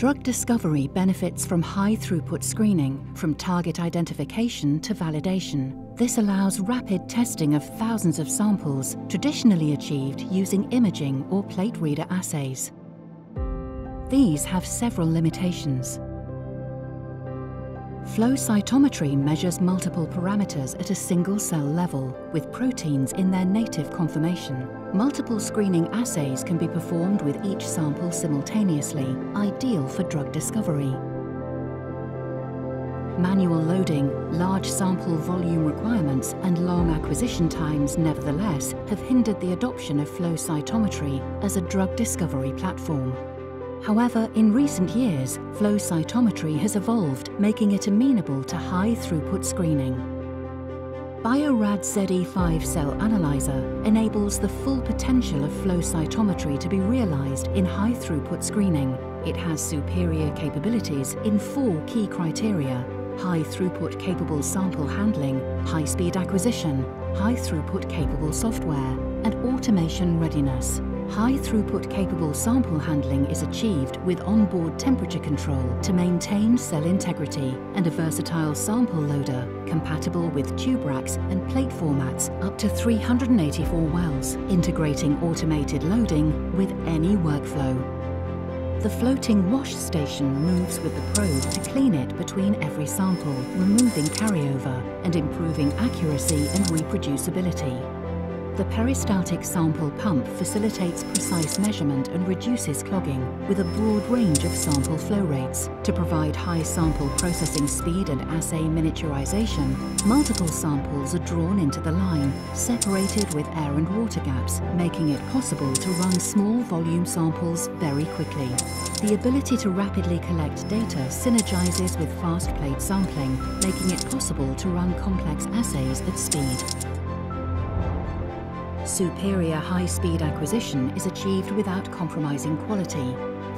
Drug discovery benefits from high throughput screening, from target identification to validation. This allows rapid testing of thousands of samples, traditionally achieved using imaging or plate reader assays. These have several limitations. Flow cytometry measures multiple parameters at a single cell level, with proteins in their native conformation. Multiple screening assays can be performed with each sample simultaneously, ideal for drug discovery. Manual loading, large sample volume requirements and long acquisition times nevertheless have hindered the adoption of flow cytometry as a drug discovery platform. However, in recent years, flow cytometry has evolved, making it amenable to high throughput screening. Bio-Rad ZE5 cell analyzer enables the full potential of flow cytometry to be realized in high throughput screening. It has superior capabilities in four key criteria high throughput capable sample handling, high speed acquisition, high throughput capable software, and automation readiness. High throughput capable sample handling is achieved with onboard temperature control to maintain cell integrity and a versatile sample loader compatible with tube racks and plate formats up to 384 wells, integrating automated loading with any workflow. The floating wash station moves with the probe to clean it between every sample, removing carryover and improving accuracy and reproducibility. The peristaltic sample pump facilitates precise measurement and reduces clogging with a broad range of sample flow rates. To provide high sample processing speed and assay miniaturization, multiple samples are drawn into the line, separated with air and water gaps, making it possible to run small volume samples very quickly. The ability to rapidly collect data synergizes with fast plate sampling, making it possible to run complex assays at speed. Superior high-speed acquisition is achieved without compromising quality.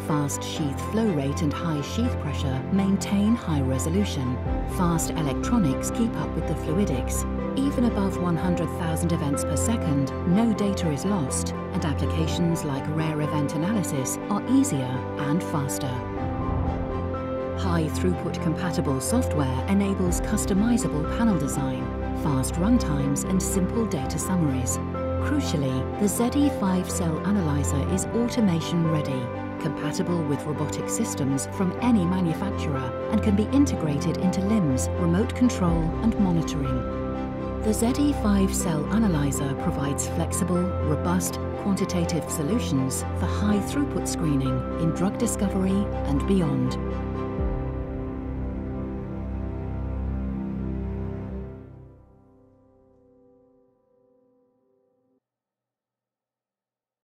Fast sheath flow rate and high sheath pressure maintain high resolution. Fast electronics keep up with the fluidics. Even above 100,000 events per second, no data is lost, and applications like rare event analysis are easier and faster. High throughput compatible software enables customizable panel design, fast runtimes and simple data summaries. Crucially, the ZE5 cell analyzer is automation ready, compatible with robotic systems from any manufacturer and can be integrated into LIMS, remote control and monitoring. The ZE5 cell analyzer provides flexible, robust, quantitative solutions for high throughput screening in drug discovery and beyond.